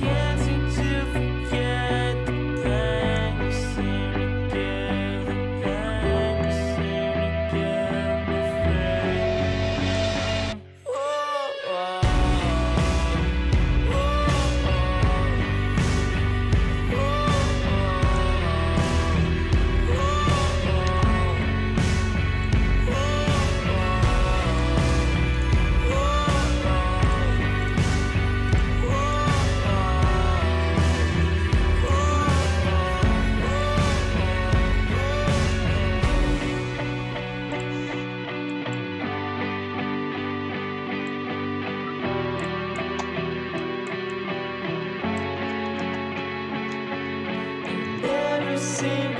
yeah. see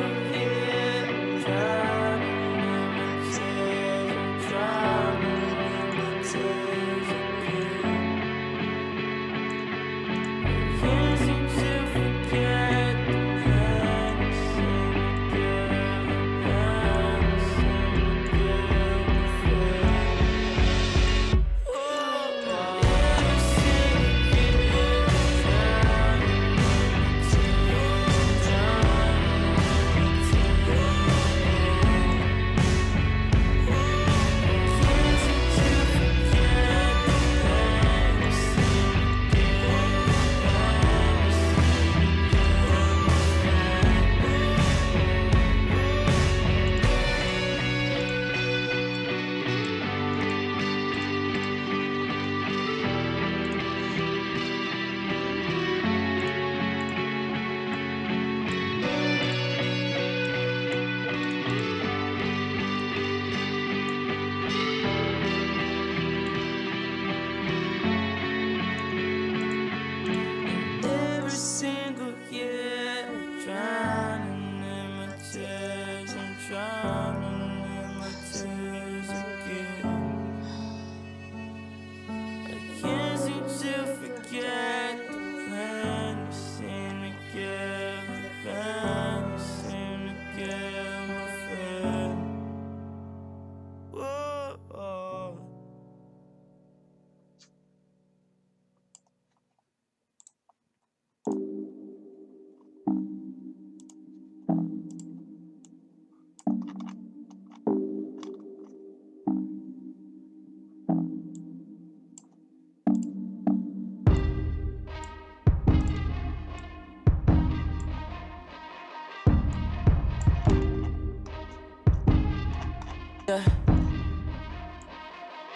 Yeah.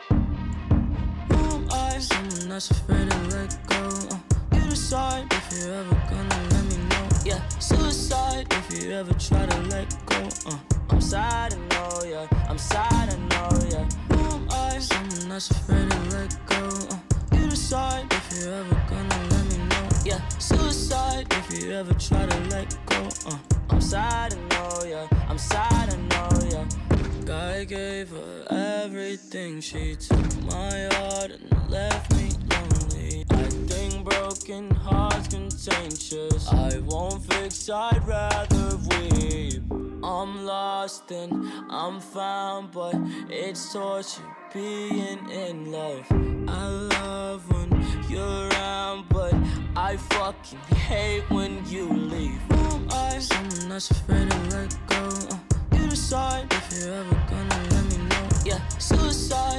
Who am I? Someone that's afraid to let go. You decide if you're ever gonna let me know. Yeah, suicide if you ever try to let go. Uh, I'm sad, to know, yeah. I'm sad, to know, yeah. Who am I? Someone that's afraid to let go. You decide if you're ever gonna let me know. Yeah, suicide if you ever try to let go. Uh, I'm sad, to know, yeah. I'm sad, to know, yeah. I gave her everything. She took my heart and left me lonely. I think broken hearts contagious. I won't fix, I'd rather weep. I'm lost and I'm found, but it's torture being in love. I love when you're around, but I fucking hate when you leave. Who am I? Someone that's afraid to let go.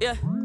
Yeah.